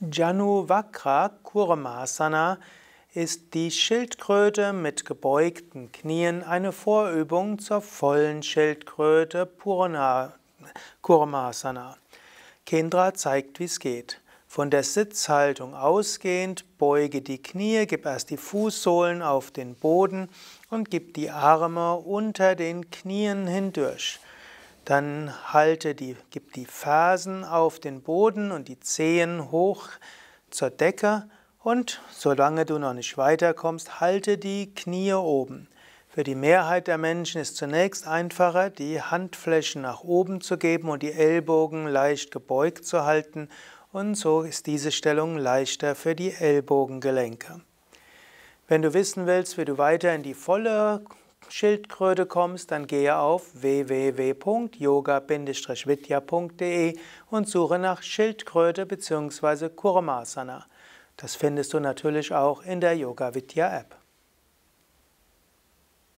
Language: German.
Januvakra Kurmasana ist die Schildkröte mit gebeugten Knien, eine Vorübung zur vollen Schildkröte Purna Kurmasana. Kendra zeigt, wie es geht. Von der Sitzhaltung ausgehend beuge die Knie, gib erst die Fußsohlen auf den Boden und gib die Arme unter den Knien hindurch. Dann halte die, gib die Fersen auf den Boden und die Zehen hoch zur Decke und solange du noch nicht weiterkommst, halte die Knie oben. Für die Mehrheit der Menschen ist zunächst einfacher, die Handflächen nach oben zu geben und die Ellbogen leicht gebeugt zu halten und so ist diese Stellung leichter für die Ellbogengelenke. Wenn du wissen willst, wie du weiter in die volle Schildkröte kommst, dann gehe auf www.yoga-vidya.de und suche nach Schildkröte bzw. Kurmasana. Das findest du natürlich auch in der Yoga Vidya App.